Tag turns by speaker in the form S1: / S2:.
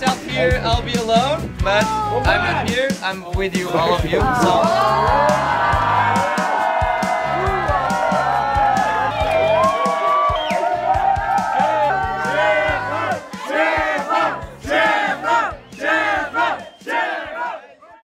S1: myself here, I'll be alone, but oh, I'm not here, I'm with you, all of you, so... Oh.